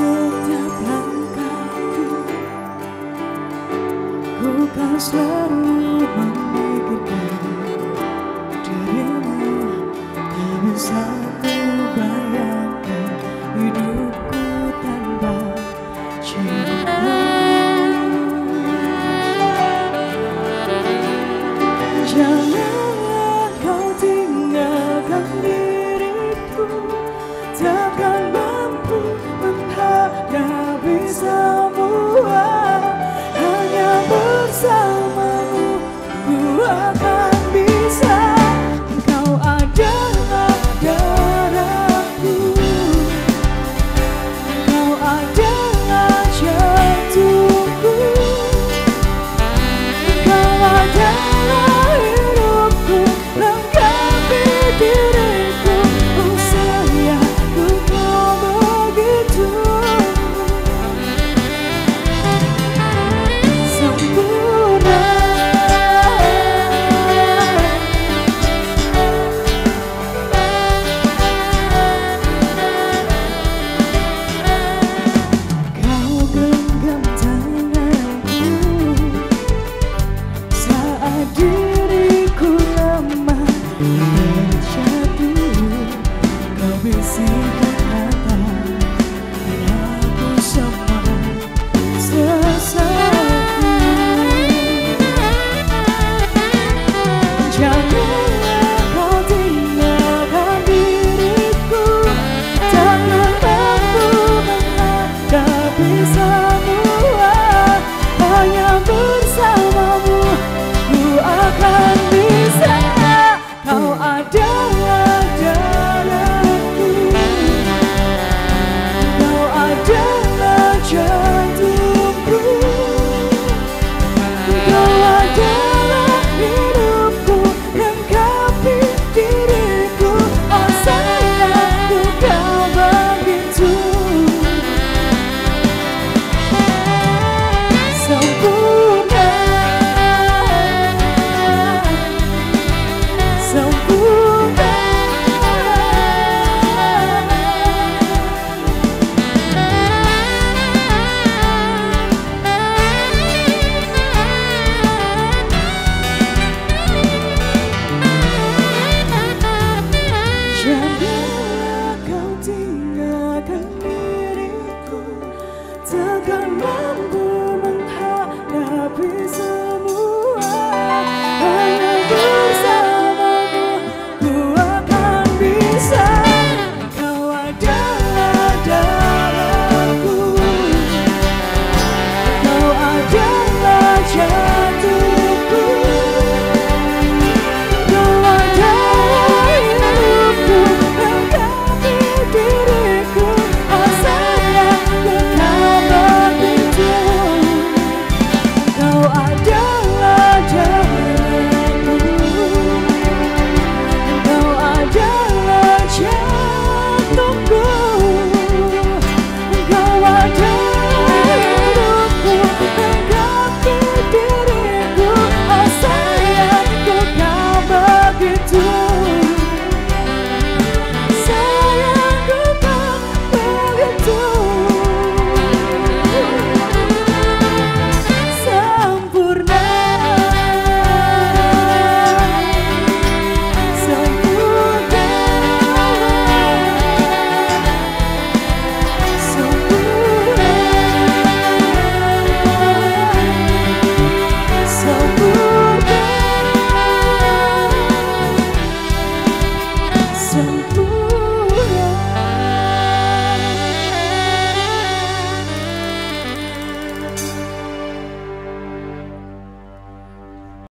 setiap langkahku Ku kan selalu memikirkan dirimu Tak bisa